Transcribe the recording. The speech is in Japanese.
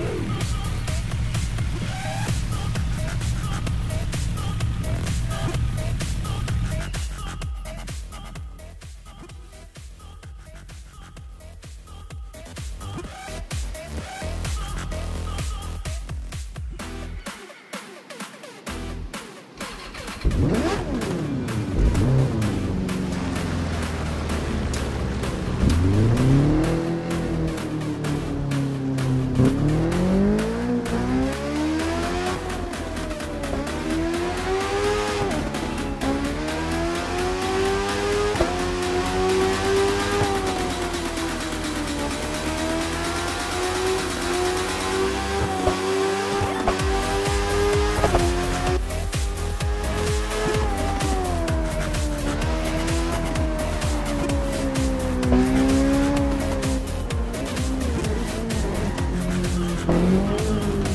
Yeah. Música